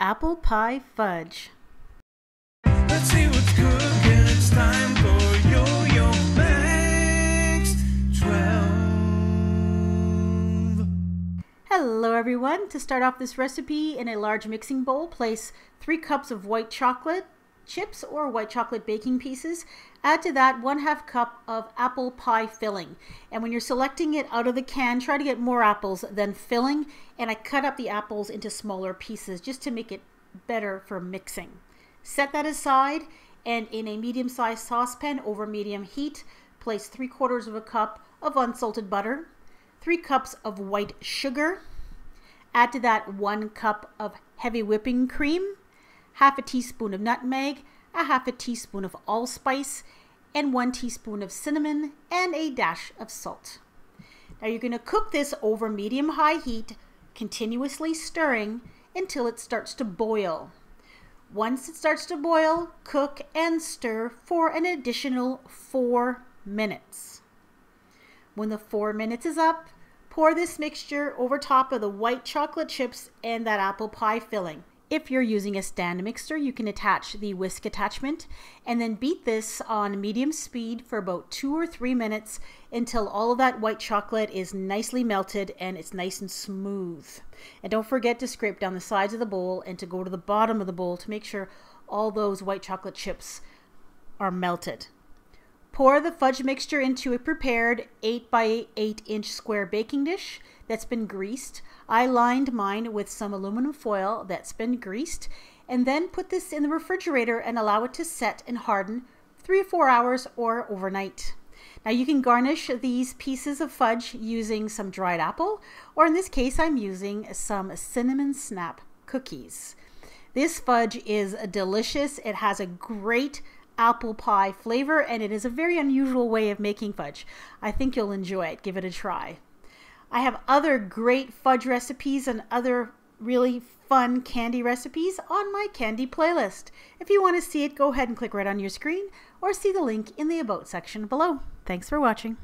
apple pie fudge. Let's see what's cooking. It's time for Yo-Yo Max 12. Hello everyone. To start off this recipe in a large mixing bowl, place 3 cups of white chocolate chips or white chocolate baking pieces. Add to that 1 half cup of apple pie filling. And when you're selecting it out of the can, try to get more apples than filling. And I cut up the apples into smaller pieces just to make it better for mixing. Set that aside and in a medium-sized saucepan over medium heat, place 3 quarters of a cup of unsalted butter, 3 cups of white sugar, add to that 1 cup of heavy whipping cream, half a teaspoon of nutmeg, a half a teaspoon of allspice, and 1 teaspoon of cinnamon, and a dash of salt. Now you're going to cook this over medium-high heat, continuously stirring until it starts to boil. Once it starts to boil, cook and stir for an additional four minutes. When the four minutes is up, pour this mixture over top of the white chocolate chips and that apple pie filling. If you're using a stand mixer, you can attach the whisk attachment and then beat this on medium speed for about two or three minutes until all of that white chocolate is nicely melted and it's nice and smooth. And don't forget to scrape down the sides of the bowl and to go to the bottom of the bowl to make sure all those white chocolate chips are melted. Pour the fudge mixture into a prepared 8 by 8 inch square baking dish that's been greased. I lined mine with some aluminum foil that's been greased and then put this in the refrigerator and allow it to set and harden three or four hours or overnight. Now you can garnish these pieces of fudge using some dried apple, or in this case I'm using some cinnamon snap cookies. This fudge is delicious. It has a great apple pie flavor and it is a very unusual way of making fudge. I think you'll enjoy it. Give it a try. I have other great fudge recipes and other really fun candy recipes on my candy playlist. If you want to see it, go ahead and click right on your screen or see the link in the About section below. Thanks for watching.